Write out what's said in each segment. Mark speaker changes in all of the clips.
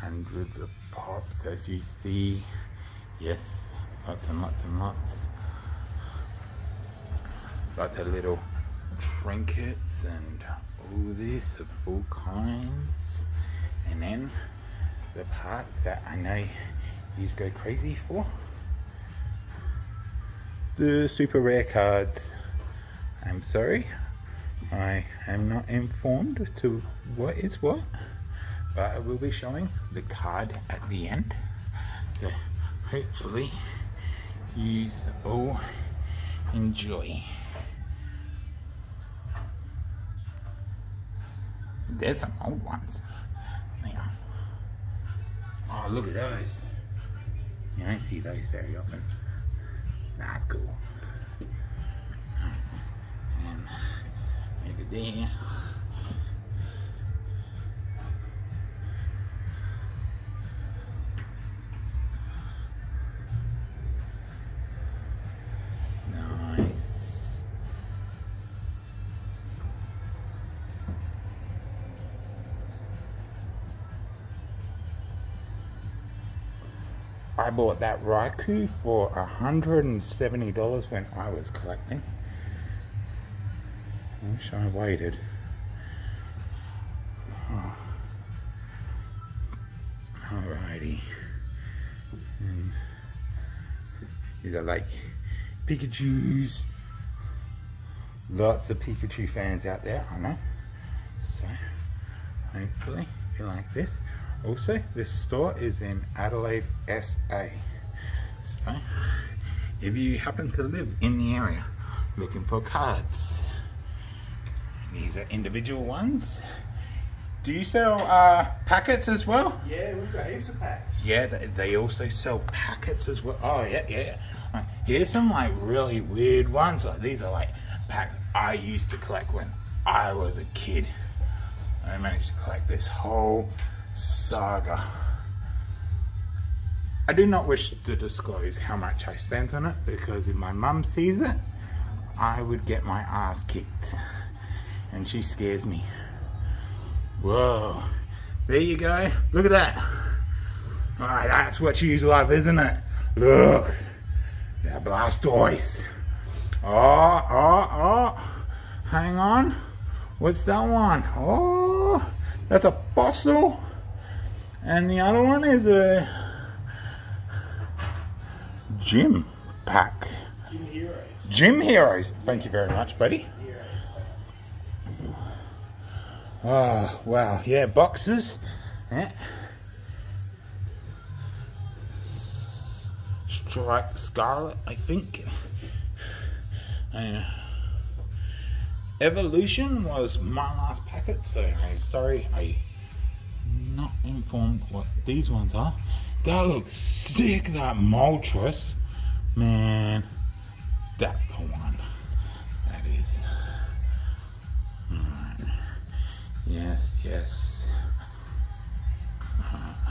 Speaker 1: hundreds of pops as you see. Yes, lots and lots and lots. Lots of little trinkets and all this of all kinds. And then the parts that I know you go crazy for. The super rare cards. I'm sorry, I am not informed to what is what, but I will be showing the card at the end. So hopefully you all enjoy. There's some old ones. Yeah. Oh, look at those. You don't see those very often. That's cool. And maybe there. I bought that Raikou for $170 when I was collecting. I wish I waited. Oh. Alrighty. These are like Pikachu's. Lots of Pikachu fans out there, I know. So, hopefully you like this. Also, this store is in Adelaide, SA. So, if you happen to live in the area looking for cards, these are individual ones. Do you sell uh, packets as well?
Speaker 2: Yeah, we've got heaps of packs.
Speaker 1: Yeah, they, they also sell packets as well. Oh, yeah, yeah. Like, here's some like really weird ones. Like these are like packs I used to collect when I was a kid. I managed to collect this whole saga. I do not wish to disclose how much I spent on it because if my mum sees it, I would get my ass kicked. And she scares me. Whoa. There you go. Look at that. Alright, that's what she's like, isn't it? Look. That Blastoise. Oh, oh, oh. Hang on. What's that one? Oh, that's a fossil. And the other one is a gym pack.
Speaker 2: Gym Heroes.
Speaker 1: Gym Heroes. Thank you very much, buddy. Oh, wow. Yeah, boxes. Yeah. Strike Scarlet, I think. Uh, Evolution was my last packet, so I'm sorry I not informed what these ones are. That looks sick, that Moltres. Man, that's the one. That is. Yes, yes. Mm-hmm.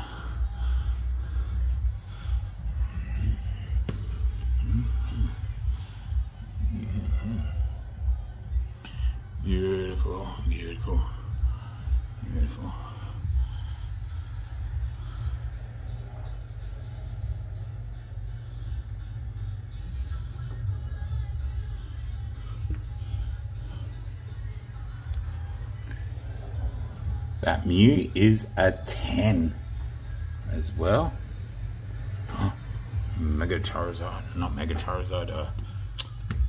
Speaker 1: Mm-hmm. Beautiful, beautiful, beautiful. That Mew is a 10 as well. Oh, Mega Charizard, not Mega Charizard, uh,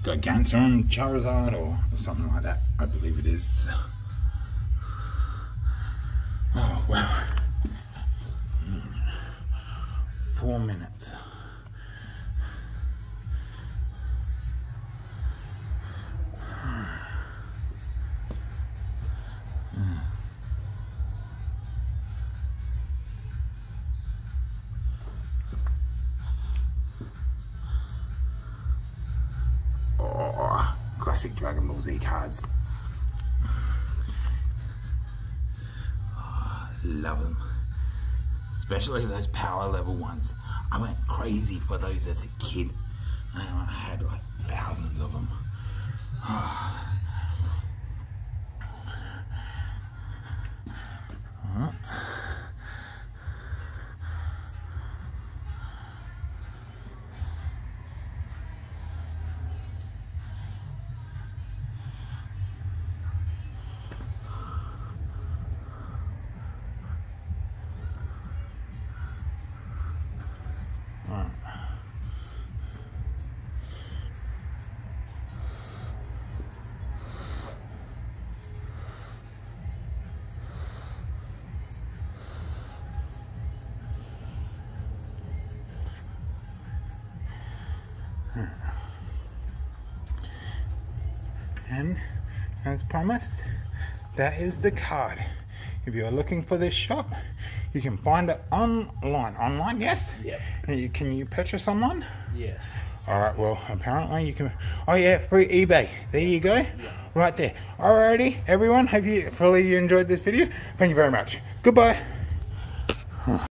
Speaker 1: Gargantuan Charizard or something like that. I believe it is. Oh, wow. Four minutes. Classic Dragon Ball Z cards. Oh, love them. Especially those power level ones. I went crazy for those as a kid. I had like thousands of them. Oh. Ah, Hmm. And as promised, that is the card. If you're looking for this shop, you can find it online. Online, yes?
Speaker 2: Yep.
Speaker 1: You, can you purchase online?
Speaker 2: Yes.
Speaker 1: All right, well, apparently you can. Oh, yeah, free eBay. There you go. Right there. Alrighty, everyone. Hope you fully enjoyed this video. Thank you very much. Goodbye.